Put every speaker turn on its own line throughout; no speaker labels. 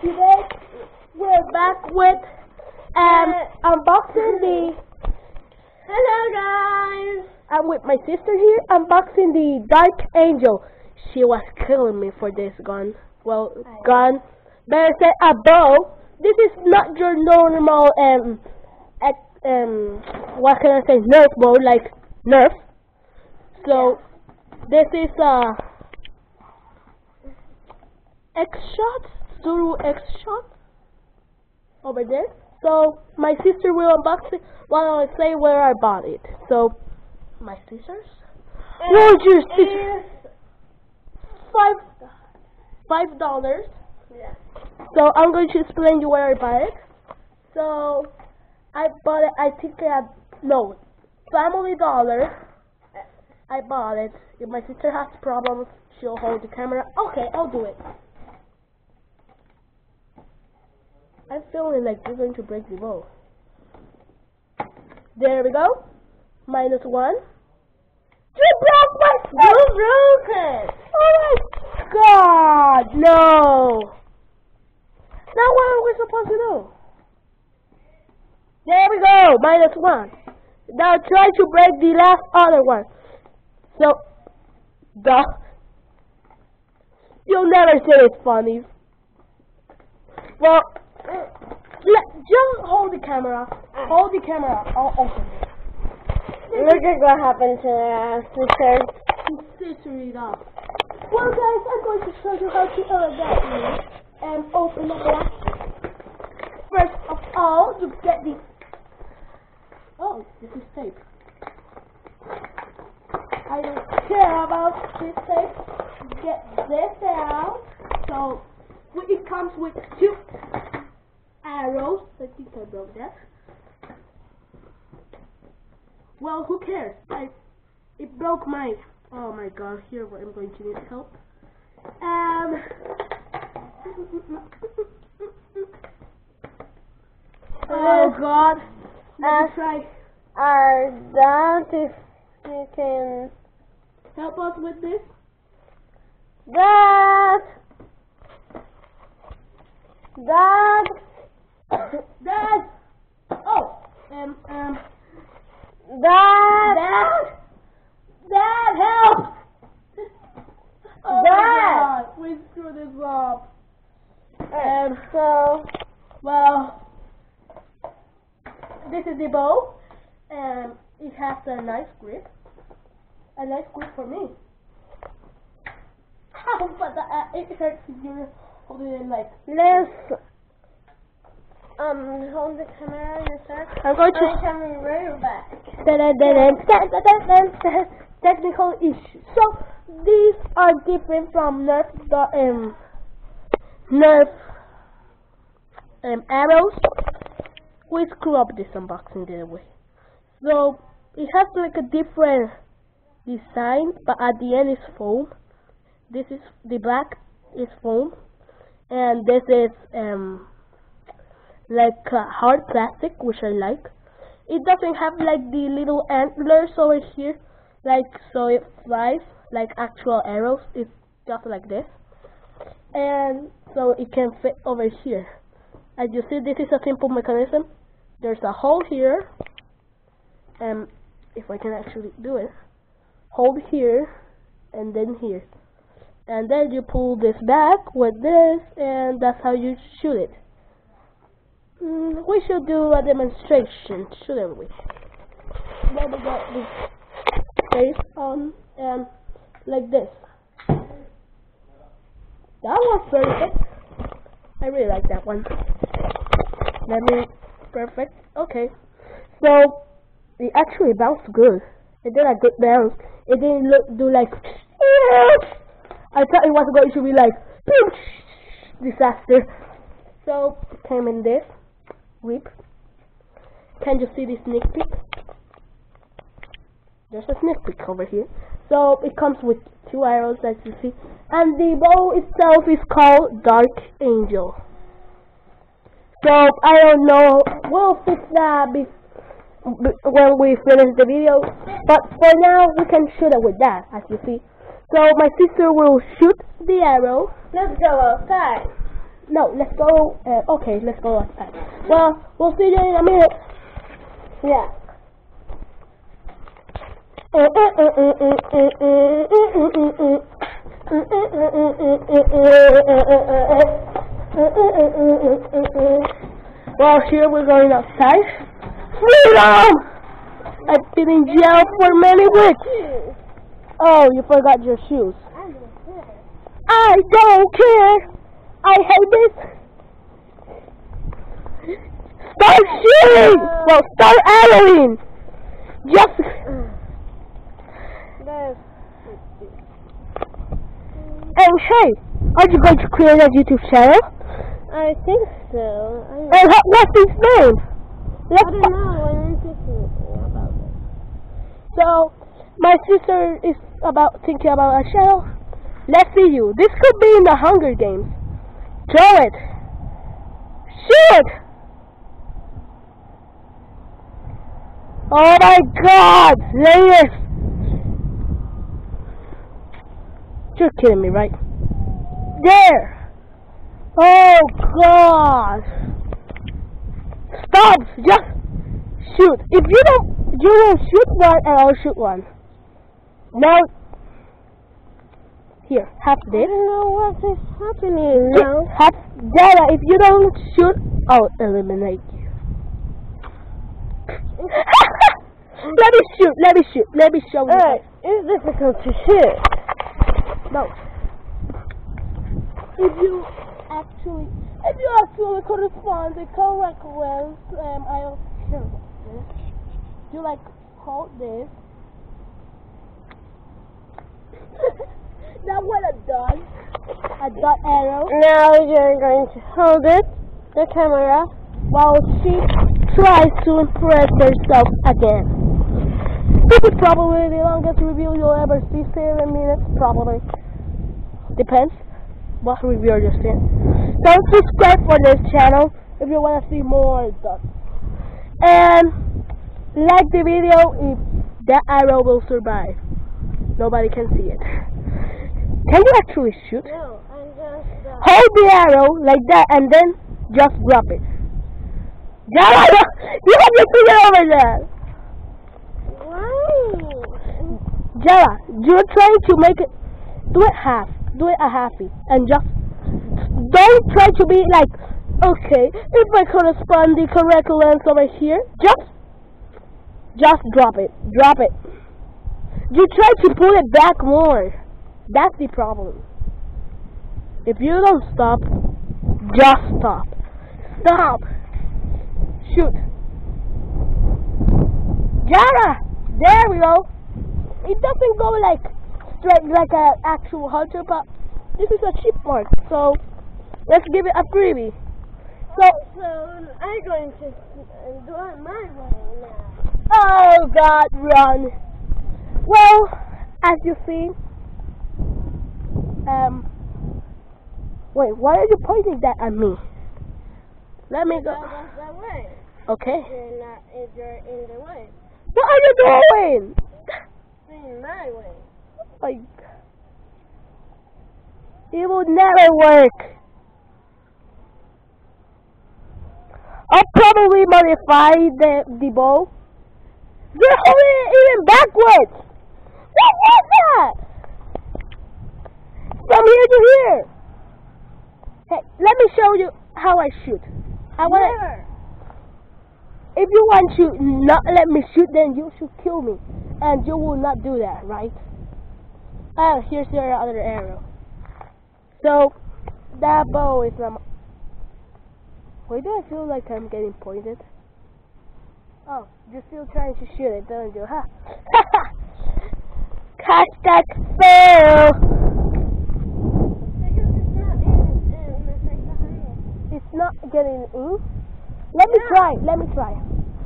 today we're back with um unboxing the
Hello guys!
I'm with my sister here unboxing the Dark Angel. She was killing me for this gun. Well, gun. Better say a bow. This is not your normal um um what can I say Nerf bow like Nerf. So this is a X shot, Zuru X shot over there. So my sister will unbox it while I say where I bought it. So my scissors. Where's your scissors? Five five dollars.
Yeah.
So I'm going to explain you where I bought it. So I bought it. I think at no Family Dollar. I bought it. If my sister has problems, she'll hold the camera. Okay, I'll do it. I'm feeling like we're going to break the bow. There we go. Minus one. You broke my
You broke it!
Oh my god, no! Now what are we supposed to do? There we go, minus one. Now try to break the last other one. So, the you'll never say it's funny. Well, let, just hold the camera. Hold the camera. I'll open it.
Look at what happened to our sister.
scissor it up. Well, guys, I'm going to show you how to elegantly and open the box. First of all, you get the. Oh, this is tape. I don't care about this tape. Get this out. So, it comes with two arrows. I think I broke that. Well, who cares? I it broke my oh my god, here I'm going to need help. Um Oh god. Let me
Uh,
try
Our dad, if you can.
help us with this.
Dad! Dad!
Dad Oh um um
Dad!
Dad Dad help Oh
Dad!
my god, we screwed this up.
And so,
Well, this is the bow, and it has a nice grip. A nice grip for me. but uh, it hurts if you're holding it like.
let's um hold the camera in a sec.
I'm going to.
be right back.
Technical issues. So these are different from Nerf the um Nerf um arrows. We screw up this unboxing didn't we? So it has like a different design, but at the end is foam. This is the black is foam, and this is um like uh, hard plastic, which I like. It doesn't have like the little antlers over here, like so it flies like actual arrows. It's just like this, and so it can fit over here. As you see, this is a simple mechanism. There's a hole here, and if I can actually do it, hold here, and then here, and then you pull this back with this, and that's how you shoot it. Mm, we should do a demonstration, shouldn't we? Let me this face on and like this. That was perfect. I really like that one. Let me perfect. Okay. So it actually bounced good. It did a good bounce. It didn't look do like I thought it was going to be like disaster. So came in this whip. Can you see the sneak peek? There's a sneak peek over here. So it comes with two arrows as you see. And the bow itself is called Dark Angel. So I don't know. We'll fix that when we finish the video. But for now, we can shoot it with that, as you see. So my sister will shoot the arrow.
Let's go outside.
No, let's go. Uh, okay, let's go outside. Well, we'll see you in a minute.
Yeah.
Well, here we're going outside. Freedom! I've been in jail for many weeks. Oh, you forgot your shoes.
I don't care.
I. I hate this. Start shooting! Well, start arrowing! Just and hey, are you going to create a YouTube channel?
I think so. I,
And ha- what's his name?
I
Let's
don't know. I'm thinking about it.
So, my sister is about thinking about a channel. Let's see you. This could be in the Hunger Games. Throw it. Shoot! Oh my god! Layers! You're kidding me, right? There! Oh god! Stop! Just shoot. If you don't, you will shoot one and I'll shoot one. Now, here, have
I don't know what is happening now.
Have Dada, if you don't shoot, I'll eliminate you. let me shoot, let me shoot, let me show you.
Alright, it's difficult to shoot.
No. If you actually, if you actually correspond the correct words, um, I'll here, this. You like hold this. That's what a dot, a dot arrow.
Now you're going to hold it, the camera.
while she tries to impress herself again. This is probably the longest review you'll ever see, seven minutes, probably. Depends what review you're seeing. So subscribe for this channel if you want to see more stuff. And like the video if that arrow will survive. Nobody can see it. Can you actually shoot?
No, I'm just. Uh,
Hold the arrow like that and then just drop it. You have your finger over there.
why?
Jara, you're trying to make it. Do it half. Do it a halfy. And just. Don't try to be like, okay, if I correspond the correct length over here, just. Just drop it. Drop it. You try to pull it back more. That's the problem. If you don't stop, just stop. Stop. Shoot. Yara! There we go. It doesn't go like straight like an actual hunter, but this is a chip mark. So let's give it a freebie. So,
So I'm going to uh, do it my way now.
oh God, run. Well, as you see, um, wait, why are you pointing that at me? Let me go.
That the way.
Okay.
You're not. You're in the way,
What are you doing?
in my way.
Like, it will never work. I'll probably modify the the bow. You're holding it even backwards. What was that? From here to here. Hey, let me show you how I shoot. I want.
Never.
If you want to not let me shoot, then you should kill me. And you will not do that, right? Oh, here's your other arrow. So, that bow is um. Why do I feel like I'm getting pointed? Oh, you're still trying to shoot it, don't you? Ha! Hashtag fail!
Because it's not in, in the thing behind it.
It's not getting in. Let me try, let me try.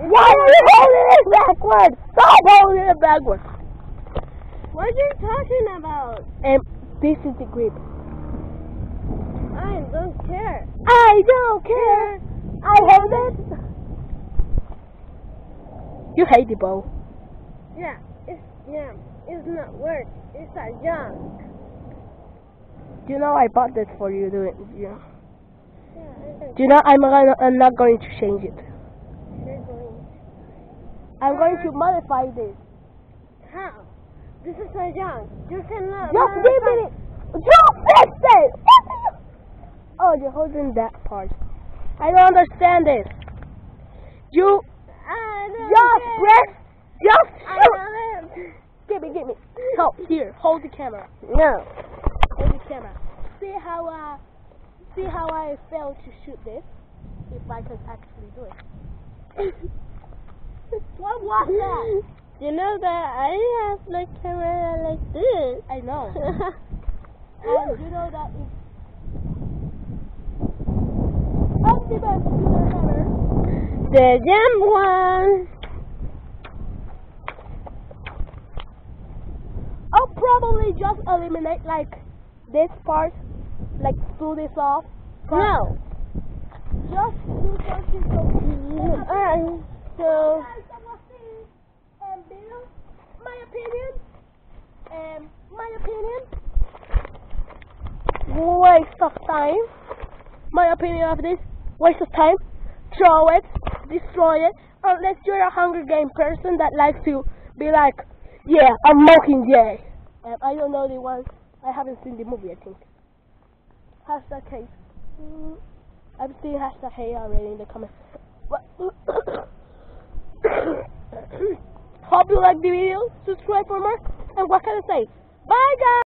Why are you holding it backwards? Stop holding it backwards!
What are you talking about?
And this is the grip.
I don't care.
I don't care. I hold it. You hate the bow.
Yeah, it's yeah, it's not work. It's a junk.
You know I bought this for you, do it? Yeah. Do you know I'm gonna, I'm not going to change it.
you're going.
I'm going to modify this.
How? This is my job. You cannot.
Just give me it. You it. Oh, you're holding that part. I don't understand this. You
I don't
just
care.
press. Just
I
shoot. Give me, give me. So here, hold the camera.
No.
Hold the camera. See how uh, see how I failed to shoot this. If I can actually do it. what was that?
You know that I have the camera like this.
I know. And oh, you know that if Optimus Computer Hammer
the jump one.
I'll probably just eliminate like this part, like screw this off.
No.
Just do something so.
Alright. So.
Guys, that was the um, video. My opinion. Um, my opinion. Waste of time. My opinion of this. Waste of time. Throw it. Destroy it. Unless you're a Hunger Game person that likes to be like, yeah, I'm Mockingjay. Um, I don't know the one. I haven't seen the movie, I think. Hashtag hate. I've seen hashtag already in the comments. Hope you like the video. Subscribe for more. And what can I say? Bye, guys.